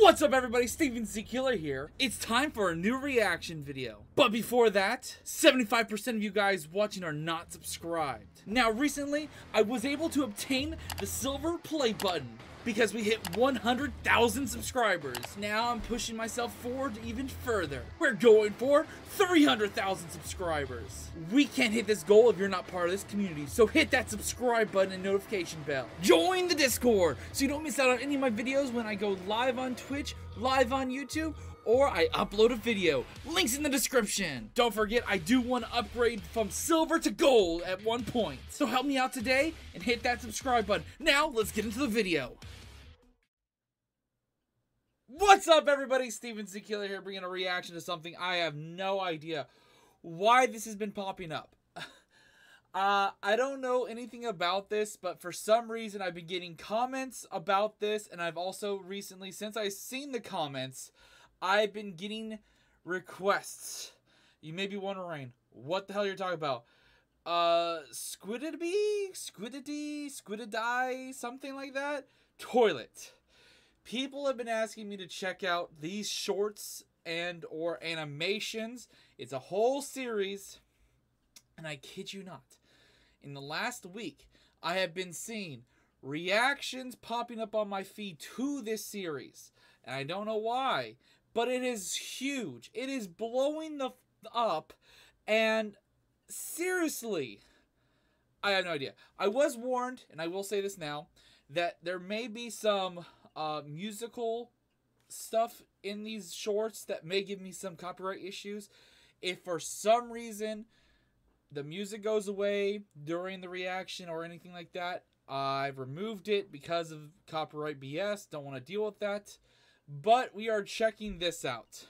What's up everybody, Steven Z Killer here. It's time for a new reaction video. But before that, 75% of you guys watching are not subscribed. Now recently, I was able to obtain the silver play button because we hit 100,000 subscribers. Now I'm pushing myself forward even further. We're going for 300,000 subscribers. We can't hit this goal if you're not part of this community, so hit that subscribe button and notification bell. Join the Discord so you don't miss out on any of my videos when I go live on Twitch, live on YouTube, or I upload a video. Links in the description. Don't forget, I do want to upgrade from silver to gold at one point. So help me out today and hit that subscribe button. Now, let's get into the video. What's up, everybody? Steven Z Killer here, bringing a reaction to something I have no idea why this has been popping up. Uh, I don't know anything about this, but for some reason I've been getting comments about this, and I've also recently, since I've seen the comments, I've been getting requests. You may be wondering what the hell you're talking about. Uh, Squidity, Squidity, Squidity, something like that. Toilet. People have been asking me to check out these shorts and or animations. It's a whole series, and I kid you not. In the last week, I have been seeing reactions popping up on my feed to this series. And I don't know why, but it is huge. It is blowing the up and seriously, I have no idea. I was warned, and I will say this now, that there may be some uh, musical stuff in these shorts that may give me some copyright issues. If for some reason the music goes away during the reaction or anything like that, I've removed it because of copyright BS. Don't want to deal with that. But we are checking this out.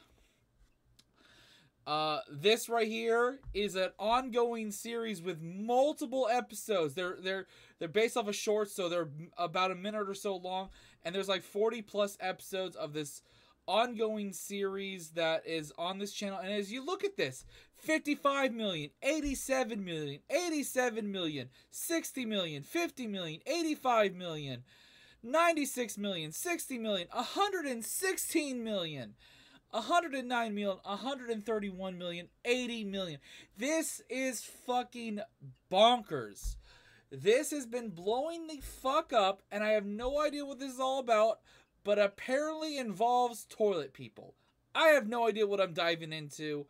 Uh, this right here is an ongoing series with multiple episodes. They're they're they're based off of shorts, so they're about a minute or so long, and there's like 40 plus episodes of this ongoing series that is on this channel. And as you look at this, 55 million, 87 million, 87 million, 60 million, 50 million, 85 million, 96 million, 60 million, 116 million. 109 million, 131 million, 80 million. This is fucking bonkers. This has been blowing the fuck up, and I have no idea what this is all about, but apparently involves toilet people. I have no idea what I'm diving into.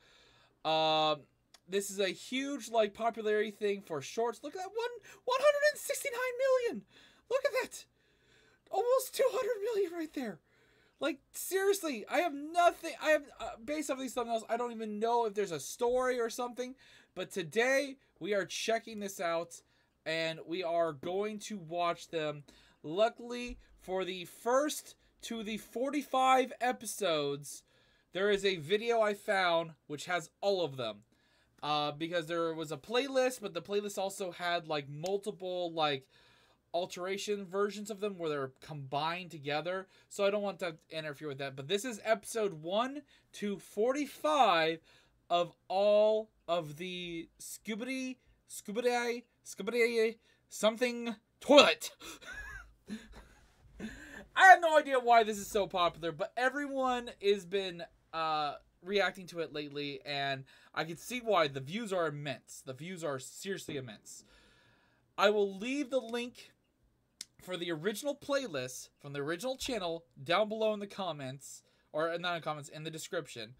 Um, this is a huge like popularity thing for shorts. Look at that one, 169 million. Look at that, almost 200 million right there. Like seriously, I have nothing. I have uh, based off these thumbnails. I don't even know if there's a story or something. But today we are checking this out, and we are going to watch them. Luckily, for the first to the 45 episodes, there is a video I found which has all of them. Uh, because there was a playlist, but the playlist also had like multiple like alteration versions of them where they're combined together. So I don't want to interfere with that. But this is episode 1 to 45 of all of the Scooby Scooby Scooby something toilet. I have no idea why this is so popular, but everyone has been uh, reacting to it lately, and I can see why. The views are immense. The views are seriously immense. I will leave the link for the original playlist from the original channel down below in the comments, or not in the comments, in the description.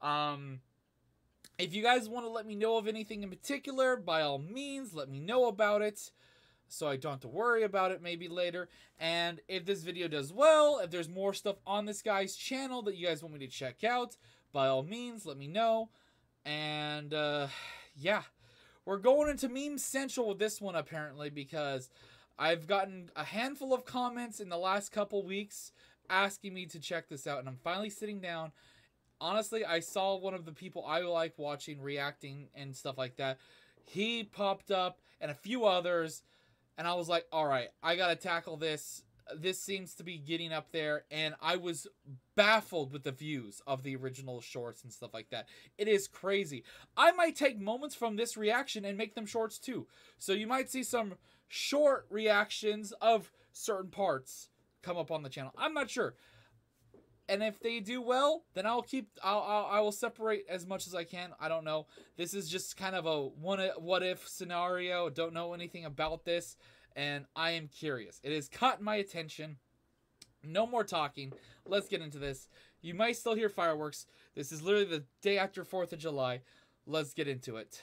Um, if you guys want to let me know of anything in particular, by all means, let me know about it so I don't have to worry about it maybe later. And if this video does well, if there's more stuff on this guy's channel that you guys want me to check out, by all means, let me know. And uh, yeah, we're going into Meme Central with this one apparently because I've gotten a handful of comments in the last couple weeks asking me to check this out, and I'm finally sitting down. Honestly, I saw one of the people I like watching reacting and stuff like that. He popped up, and a few others and I was like, all right, I got to tackle this. This seems to be getting up there, and I was baffled with the views of the original shorts and stuff like that. It is crazy. I might take moments from this reaction and make them shorts too. So you might see some short reactions of certain parts come up on the channel. I'm not sure. and if they do well, then I'll keep. I'll, I'll I will separate as much as I can. I don't know. This is just kind of a one what if scenario. Don't know anything about this, and I am curious. It has caught my attention. No more talking. Let's get into this. You might still hear fireworks. This is literally the day after Fourth of July. Let's get into it.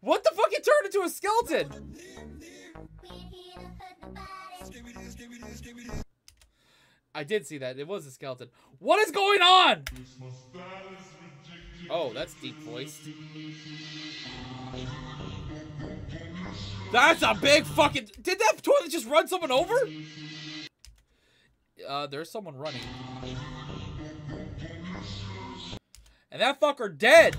What the fuck? It turned into a skeleton. I did see that. It was a skeleton. What is going on? Oh, that's deep voiced. That's a big fucking. Did that toilet just run someone over? Uh, there's someone running. And that fucker dead.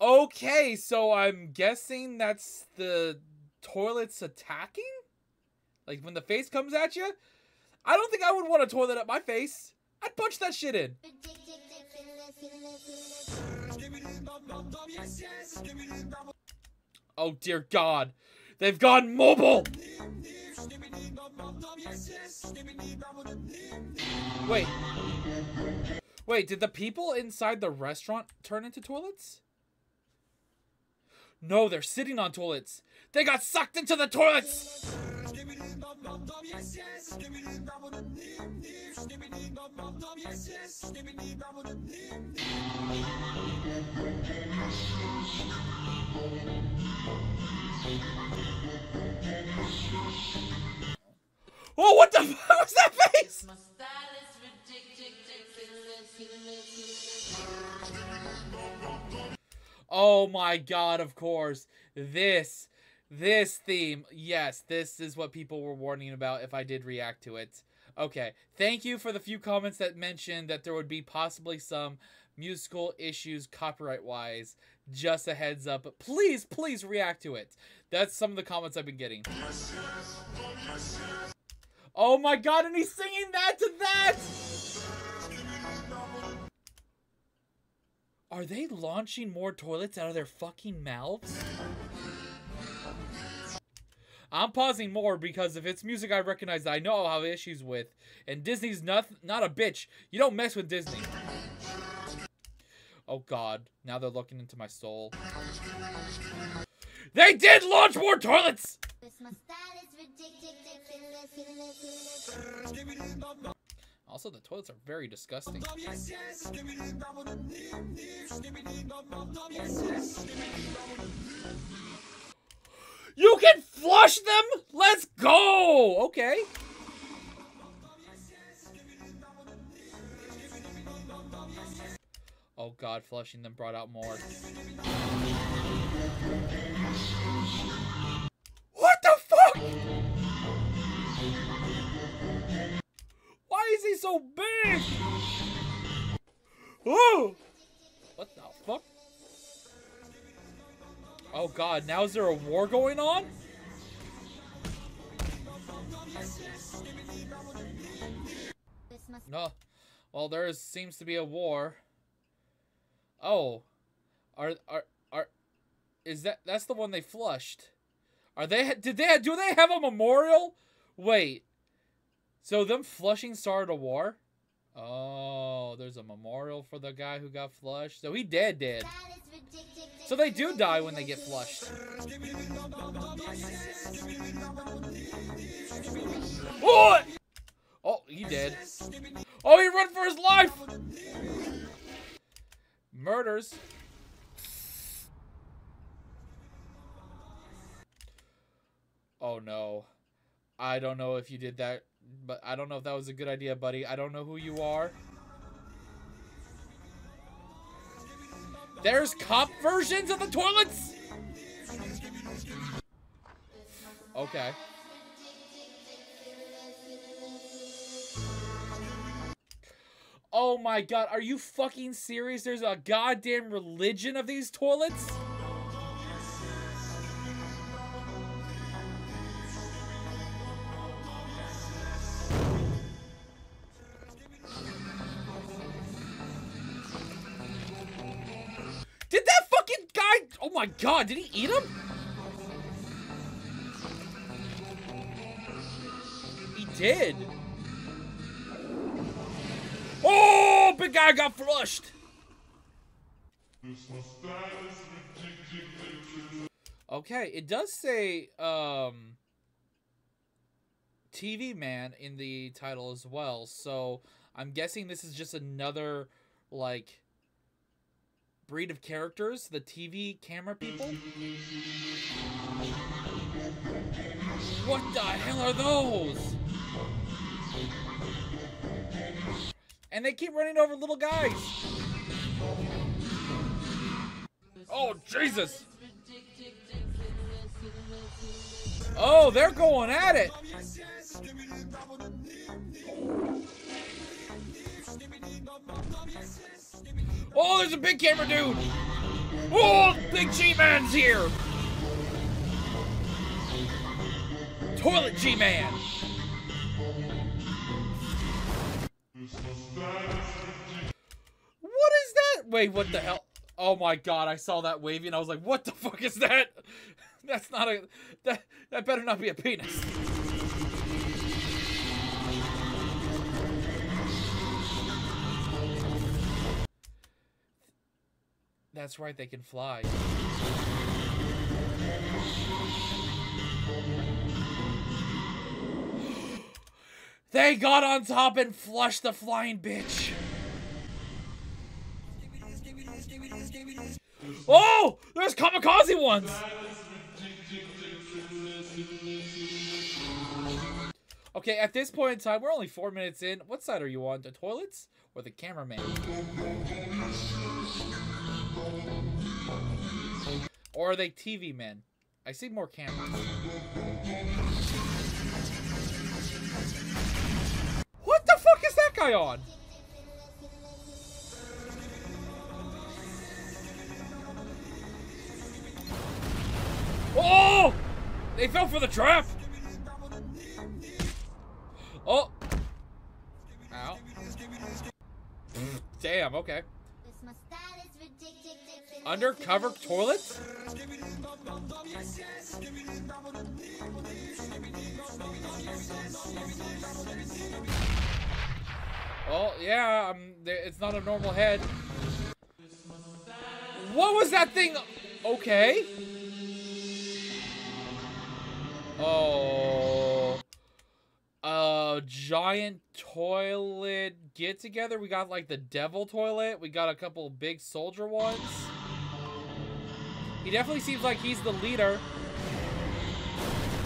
Okay, so I'm guessing that's the toilets attacking? Like when the face comes at you? I don't think I would want a toilet at my face. I'd punch that shit in. Oh dear God. They've gone mobile! Wait. Wait, did the people inside the restaurant turn into toilets? No, they're sitting on toilets. They got sucked into the toilets! Oh, what the fuck was that face? Oh my god, of course. This, this theme. Yes, this is what people were warning about if I did react to it. Okay, thank you for the few comments that mentioned that there would be possibly some musical issues copyright-wise. Just a heads up. Please, please react to it. That's some of the comments I've been getting. Oh my god, and he's singing that to that! Are they launching more toilets out of their fucking mouths? I'm pausing more because if it's music I recognize that I know I'll have issues with, and Disney's not, not a bitch, you don't mess with Disney. Oh god, now they're looking into my soul. They did launch more toilets! Also, the toilets are very disgusting. You can flush them? Let's go! Okay. Oh god, flushing them brought out more. So big? Oh! What the fuck? Oh god, now is there a war going on? No. Well, there is, seems to be a war. Oh. Are are are is that that's the one they flushed? Are they did they do they have a memorial? Wait. So them flushing started a war? Oh, there's a memorial for the guy who got flushed. So he dead dead. So they do die when they get flushed. Oh! Oh, he did. Oh, he run for his life! Murders. Oh no. I don't know if you did that, but I don't know if that was a good idea, buddy. I don't know who you are. There's cop versions of the toilets! Okay. Oh my god, are you fucking serious? There's a goddamn religion of these toilets? God, did he eat him? He did. Oh, big guy got flushed. Okay, it does say um, TV man in the title as well, so I'm guessing this is just another like breed of characters, the TV camera people. What the hell are those? And they keep running over little guys. Oh, Jesus. Oh, they're going at it. Oh, there's a big camera dude. Oh, big G-Man's here. Toilet G-Man. What is that? Wait, what the hell? Oh my god, I saw that wavy and I was like, what the fuck is that? That's not a that that better not be a penis. That's right, they can fly. They got on top and flushed the flying bitch. Oh! There's kamikaze ones! Okay, at this point in time, we're only four minutes in. What side are you on? The toilets or the cameraman? Or are they TV men? I see more cameras. What the fuck is that guy on? Oh! They fell for the trap! Oh! Ow. Damn, okay. Undercover toilet? Oh, yeah, um, it's not a normal head. What was that thing? Okay. Oh. A giant toilet get together. We got like the devil toilet. We got a couple big soldier ones. He definitely seems like he's the leader.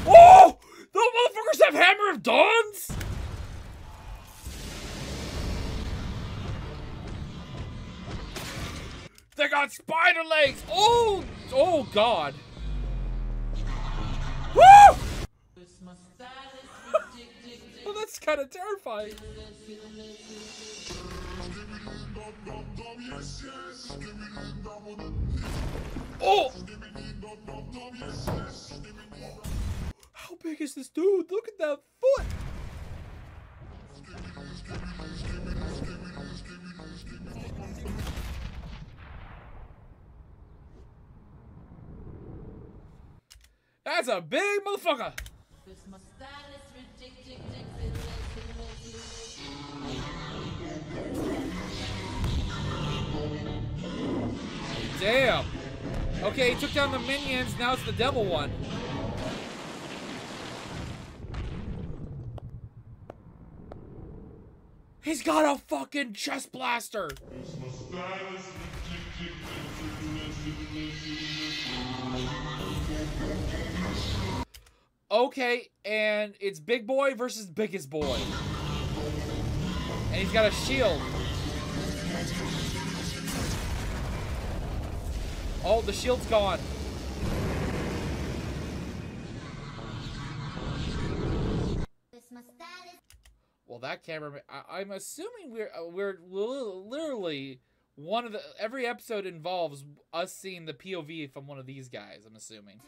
Oh! The motherfuckers have Hammer of Dawns? They got spider legs! Oh! Oh, God. Woo! well, that's kind of terrifying. Oh! How big is this dude? Look at that foot! That's a big motherfucker! Damn! Okay, he took down the minions, now it's the devil one. He's got a fucking chest blaster! Okay, and it's Big Boy versus Biggest Boy. And he's got a shield. Oh, the shield's gone. Well, that camera. I, I'm assuming we're uh, we're literally one of the every episode involves us seeing the POV from one of these guys. I'm assuming.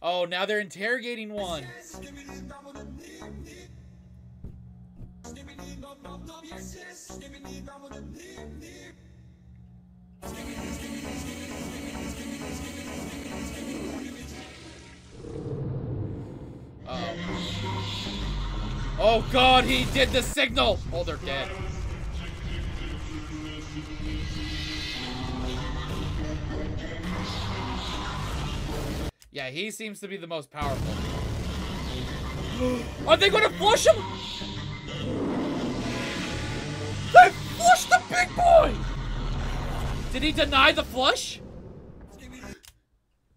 Oh, now they're interrogating one. Uh-oh. Oh god, he did the signal! Oh, they're dead. Yeah, he seems to be the most powerful. Are they gonna flush him? They flushed the big boy! Did he deny the flush?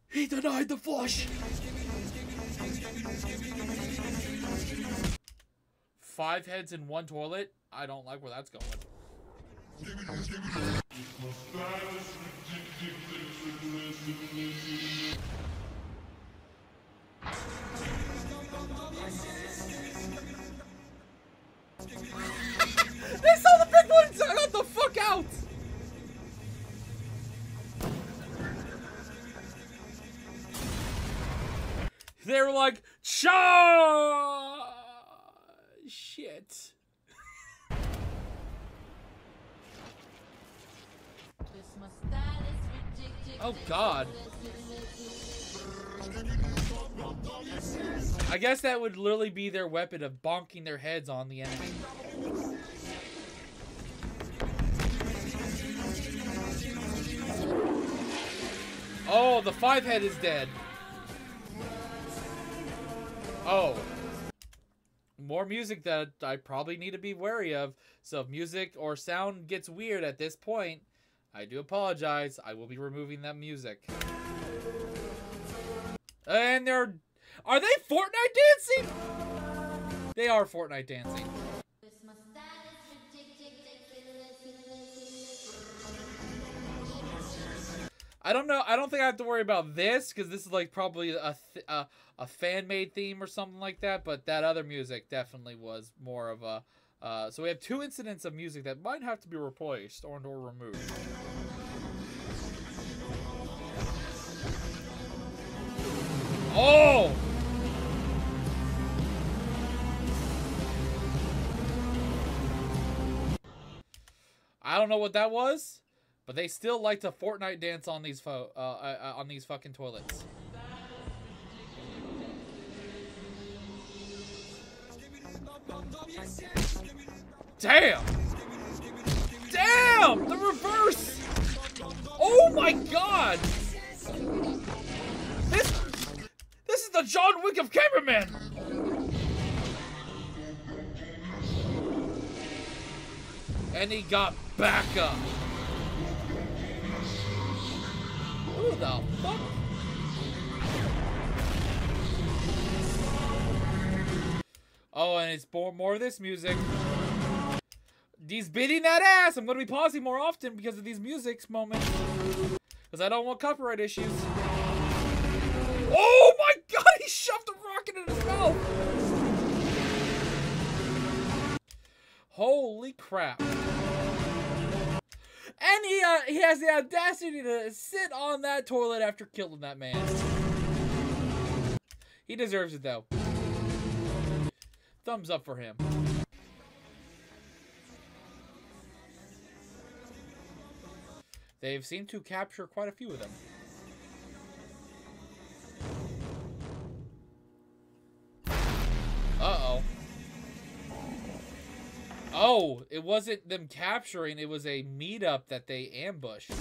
He denied the flush! Five heads in one toilet? I don't like where that's going. Like, cha shit. oh god. I guess that would literally be their weapon of bonking their heads on the enemy. Oh, the five head is dead. Oh. More music that I probably need to be wary of. So if music or sound gets weird at this point, I do apologize. I will be removing that music. And they're... Are they Fortnite dancing? They are Fortnite dancing. I don't know. I don't think I have to worry about this because this is like probably a a, a fan made theme or something like that. But that other music definitely was more of a. Uh, so we have two incidents of music that might have to be replaced or or removed. Oh! I don't know what that was. But they still like to Fortnite dance on these fo uh, uh, on these fucking toilets. Damn! Damn! The reverse! Oh my god! This This is the John Wick of cameramen! And he got back up. The fuck? Oh, and it's more, more of this music. He's beating that ass. I'm going to be pausing more often because of these music moments. Because I don't want copyright issues. Oh my god, he shoved a rocket in his mouth. Holy crap. And he uh, he has the audacity to sit on that toilet after killing that man. He deserves it though. Thumbs up for him. They've seemed to capture quite a few of them. Oh, it wasn't them capturing, it was a meetup that they ambushed.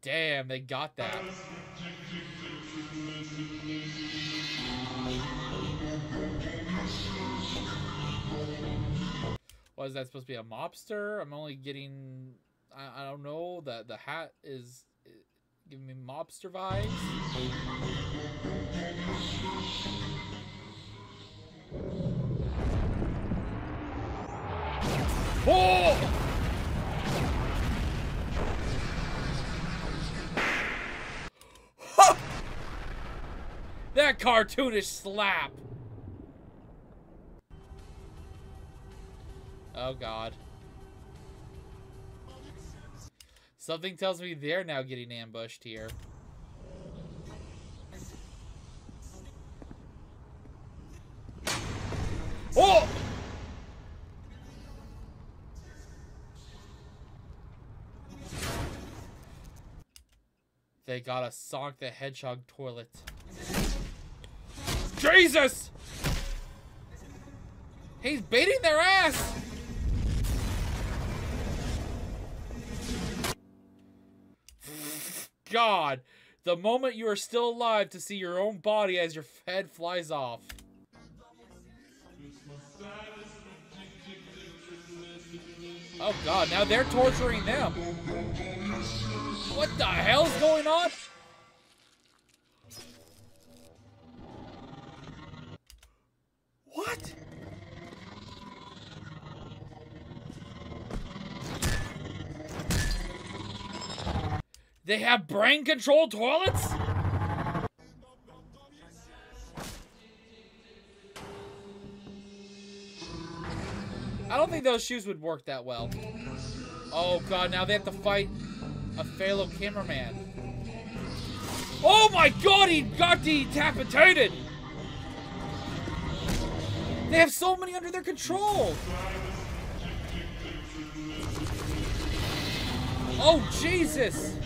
Damn, they got that. Was that supposed to be a mobster? I'm only getting, I, I don't know, the, the hat is giving me mobster vibes. Oh! Huh! That cartoonish slap! Oh god. Something tells me they're now getting ambushed here. Oh! They got a Sonic the Hedgehog toilet. Jesus! He's beating their ass! God, the moment you are still alive to see your own body as your head flies off. Oh god, now they're torturing them. What the hell's going on? What? They have brain controlled toilets? I don't think those shoes would work that well. Oh god, now they have to fight a fellow cameraman. Oh my god, he got decapitated! They have so many under their control! Oh, Jesus!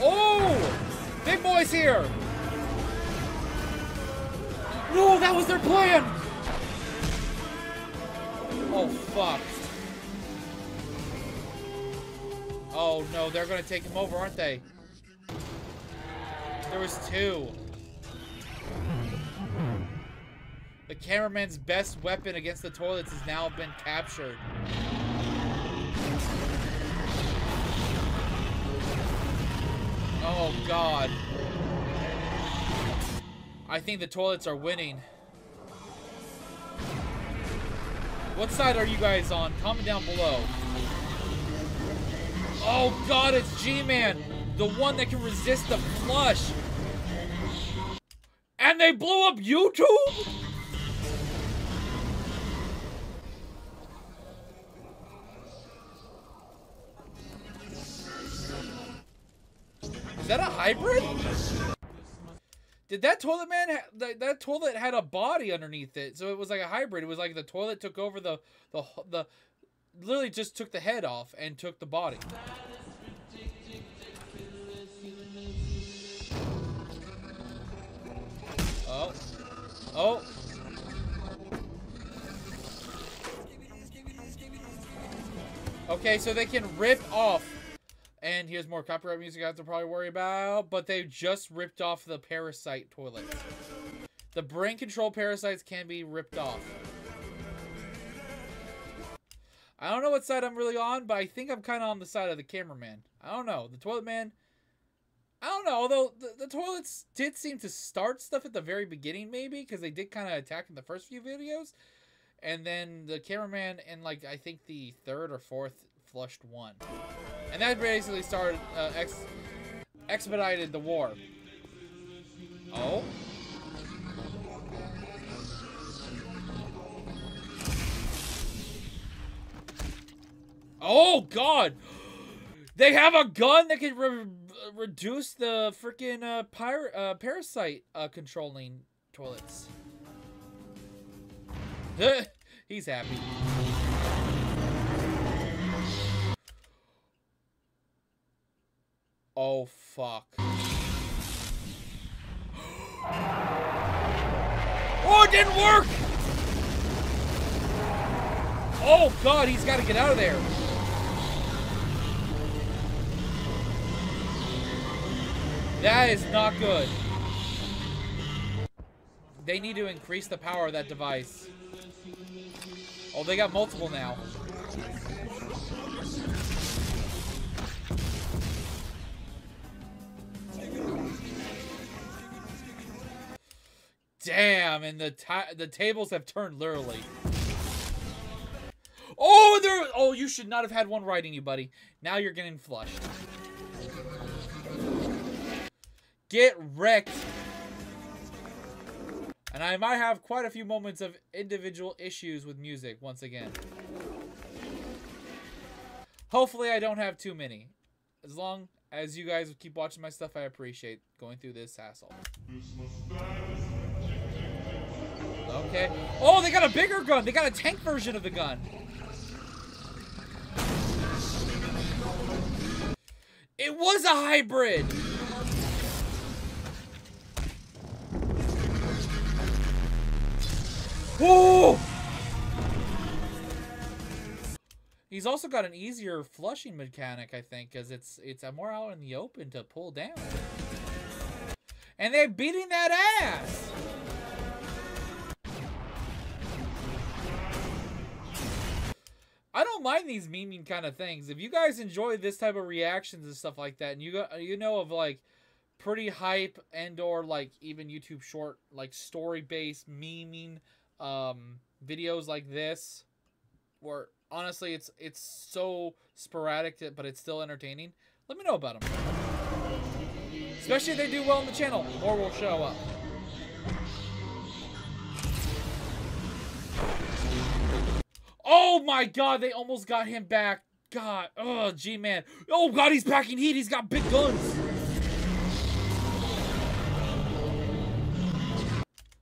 Oh! Big boy's here! No, that was their plan! Oh, fuck. Oh, no, they're gonna take him over, aren't they? There was two. The cameraman's best weapon against the toilets has now been captured. Oh, God. I think the toilets are winning. What side are you guys on? Comment down below. Oh, God, it's G-Man. The one that can resist the flush. And they blew up YouTube? Hybrid? Did that toilet man? that, that toilet had a body underneath it, so it was like a hybrid. It was like the toilet took over the the the, literally just took the head off and took the body. Oh, oh. Okay, so they can rip off and here's more copyright music I have to probably worry about, but they just ripped off the parasite toilet. The brain control parasites can be ripped off. I don't know what side I'm really on, but I think I'm kind of on the side of the cameraman. I don't know. The toilet man, I don't know. Although the, the toilets did seem to start stuff at the very beginning, maybe, because they did kind of attack in the first few videos. And then the cameraman in, like, I think the third or fourth flushed one. And that basically started, uh, ex expedited the war. Oh? Oh, God! They have a gun that can re reduce the freaking uh, uh, parasite uh, controlling toilets. He's happy. Oh, fuck. oh, it didn't work! Oh, God, he's got to get out of there. That is not good. They need to increase the power of that device. Oh, they got multiple now. Damn, and the the tables have turned literally. Oh, there. Oh, you should not have had one riding you, buddy. Now you're getting flushed. Get wrecked. And I might have quite a few moments of individual issues with music once again. Hopefully I don't have too many. As long as you guys keep watching my stuff, I appreciate going through this hassle. Okay. Oh, they got a bigger gun. They got a tank version of the gun. It was a hybrid. Oh! He's also got an easier flushing mechanic, I think, because it's it's more out in the open to pull down. And they're beating that ass! I don't mind these memeing kind of things. If you guys enjoy this type of reactions and stuff like that, and you got, you know of like pretty hype and or like even YouTube short like story based memeing um, videos like this, where honestly it's it's so sporadic, but it's still entertaining. Let me know about them. Especially if they do well on the channel, more will show up. Oh my god, they almost got him back. God, oh, G-Man. Oh god, he's packing heat. He's got big guns.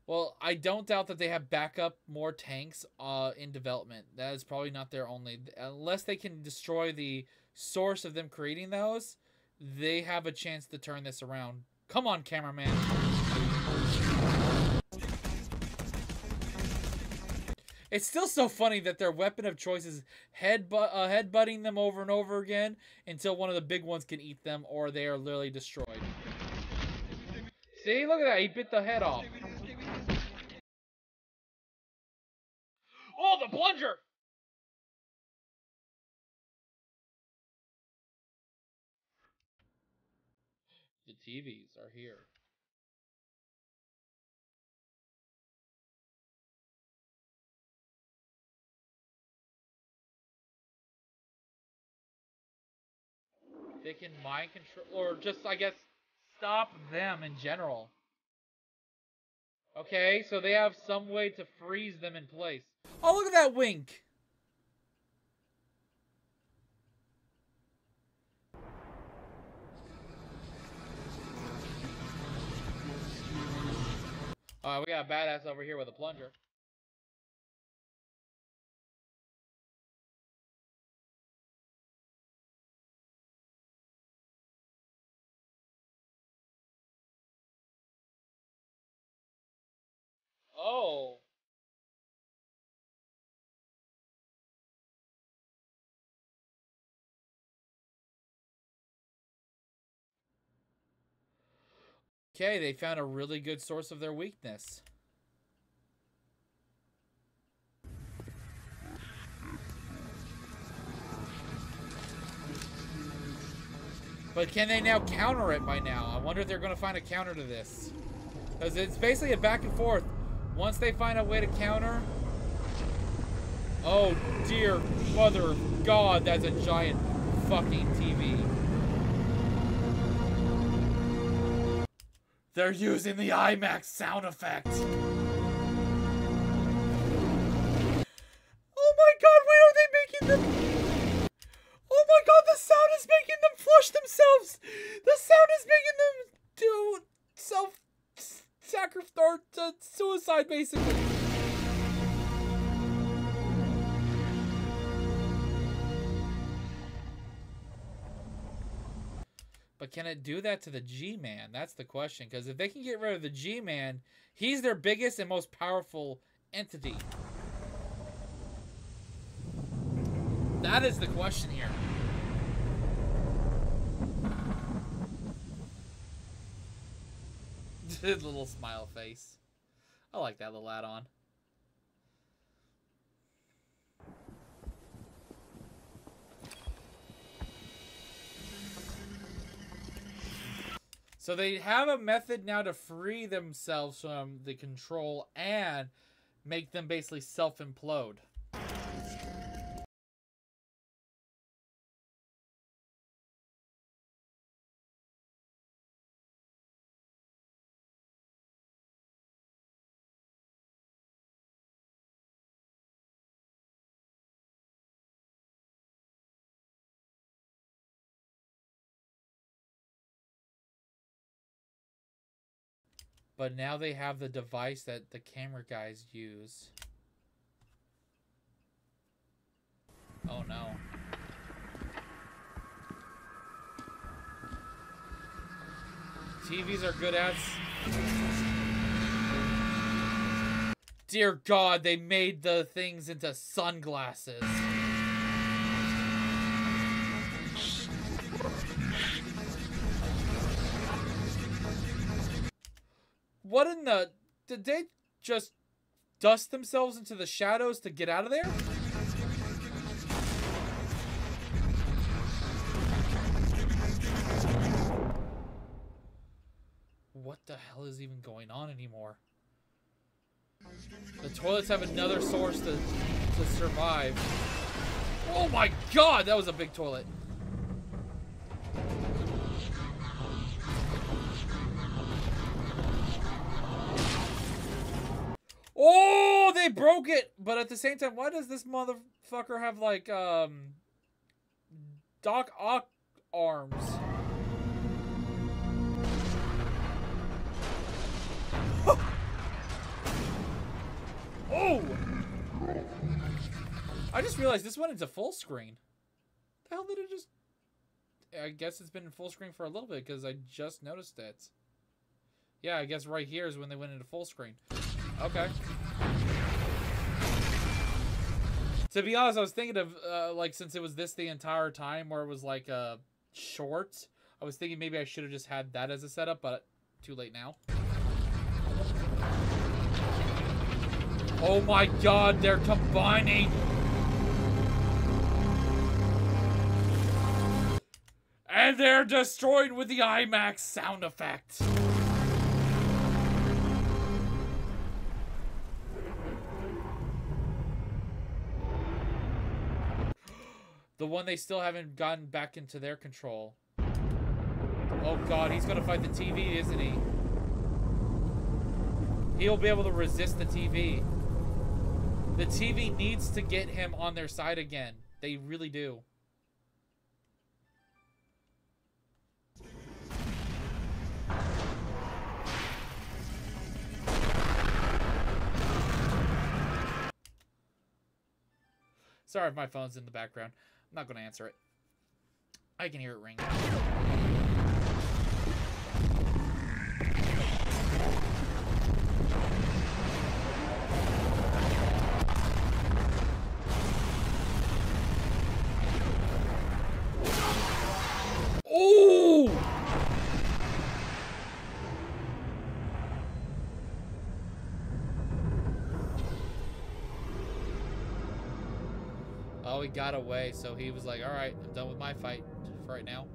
Well, I don't doubt that they have backup more tanks uh, in development. That is probably not their only. Unless they can destroy the source of them creating those, they have a chance to turn this around. Come on, cameraman. It's still so funny that their weapon of choice is head uh, headbutting them over and over again until one of the big ones can eat them or they are literally destroyed. See, look at that. He bit the head off. Oh, the plunger! The TVs are here. They can mind control, or just, I guess, stop them in general. Okay, so they have some way to freeze them in place. Oh, look at that wink! Alright, we got a badass over here with a plunger. Okay, they found a really good source of their weakness. But can they now counter it by now? I wonder if they're going to find a counter to this. Because it's basically a back and forth. Once they find a way to counter... Oh, dear mother God, that's a giant fucking TV. They're using the IMAX sound effect. Oh my god, why are they making them... Oh my god, the sound is making them flush themselves! The sound is making them do self sacrifice or suicide, basically. Can it do that to the G-Man? That's the question. Because if they can get rid of the G-Man, he's their biggest and most powerful entity. That is the question here. little smile face. I like that little add-on. So they have a method now to free themselves from the control and make them basically self-implode. But now they have the device that the camera guys use. Oh no. TVs are good ads. Dear God, they made the things into sunglasses. What in the... Did they just dust themselves into the shadows to get out of there? What the hell is even going on anymore? The toilets have another source to, to survive. Oh my god, that was a big toilet. Oh, they broke it! But at the same time, why does this motherfucker have like, um, Doc Ock arms? Oh! I just realized this went into full screen. The hell did it just... I guess it's been in full screen for a little bit because I just noticed it. Yeah, I guess right here is when they went into full screen. Okay. To be honest, I was thinking of, uh, like, since it was this the entire time where it was, like, a uh, short, I was thinking maybe I should have just had that as a setup, but too late now. Oh my god, they're combining! And they're destroyed with the IMAX sound effect! One they still haven't gotten back into their control. Oh god, he's gonna fight the TV, isn't he? He'll be able to resist the TV. The TV needs to get him on their side again. They really do. Sorry if my phone's in the background. Not to answer it. I can hear it ring. Got away, so he was like, alright, I'm done with my fight for right now.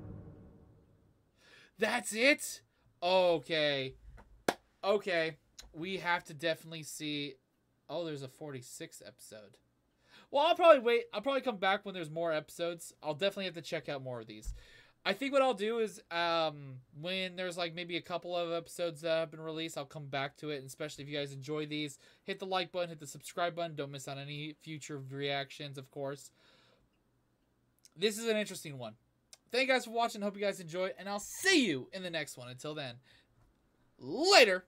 That's it? Okay. Okay. We have to definitely see... Oh, there's a 46 episode. Well, I'll probably wait. I'll probably come back when there's more episodes. I'll definitely have to check out more of these. I think what I'll do is um, when there's like maybe a couple of episodes that have been released, I'll come back to it. And especially if you guys enjoy these, hit the like button, hit the subscribe button. Don't miss out on any future reactions, of course. This is an interesting one. Thank you guys for watching. Hope you guys enjoy, and I'll see you in the next one. Until then, later.